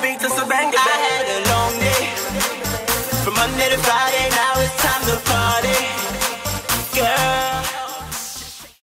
to. I had a long day from Monday to Friday.